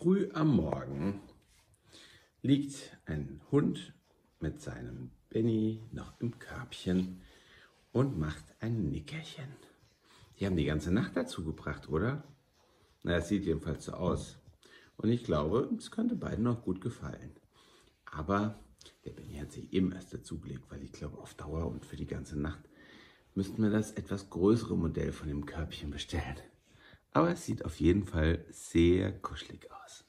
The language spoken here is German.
Früh am Morgen liegt ein Hund mit seinem Benny noch im Körbchen und macht ein Nickerchen. Die haben die ganze Nacht dazu gebracht, oder? Na, es sieht jedenfalls so aus. Und ich glaube, es könnte beiden noch gut gefallen. Aber der Benny hat sich eben erst dazugelegt, weil ich glaube, auf Dauer und für die ganze Nacht müssten wir das etwas größere Modell von dem Körbchen bestellen. Aber es sieht auf jeden Fall sehr kuschelig aus.